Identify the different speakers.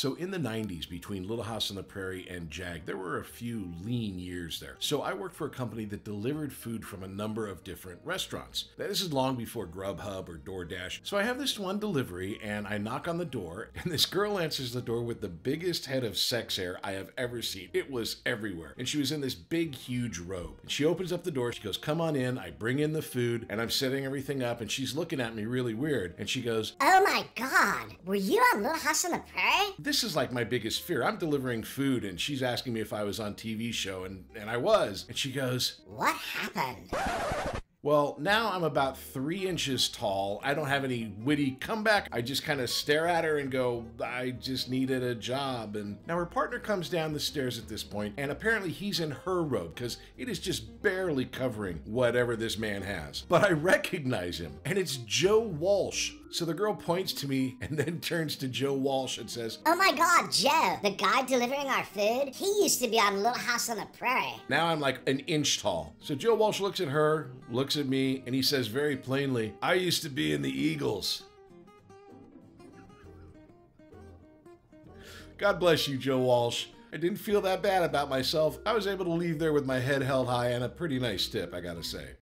Speaker 1: So in the 90s, between Little House on the Prairie and Jag, there were a few lean years there. So I worked for a company that delivered food from a number of different restaurants. Now, This is long before Grubhub or DoorDash. So I have this one delivery and I knock on the door, and this girl answers the door with the biggest head of sex hair I have ever seen. It was everywhere. And she was in this big, huge robe. And she opens up the door, she goes, Come on in. I bring in the food, and I'm setting everything up, and she's looking at me really weird. And she goes,
Speaker 2: Oh my god, were you on Little House on the Prairie?
Speaker 1: This is like my biggest fear. I'm delivering food, and she's asking me if I was on TV show, and, and I was. And she goes,
Speaker 2: What happened?
Speaker 1: Well, now I'm about three inches tall. I don't have any witty comeback. I just kind of stare at her and go, I just needed a job. And now her partner comes down the stairs at this point, and apparently he's in her robe because it is just barely covering whatever this man has. But I recognize him, and it's Joe Walsh. So the girl points to me and then turns to Joe Walsh and says,
Speaker 2: Oh my god, Joe, the guy delivering our food, he used to be on Little House on the Prairie.
Speaker 1: Now I'm like an inch tall. So Joe Walsh looks at her, looks at me, and he says very plainly, I used to be in the Eagles. God bless you, Joe Walsh. I didn't feel that bad about myself. I was able to leave there with my head held high and a pretty nice tip, I gotta say.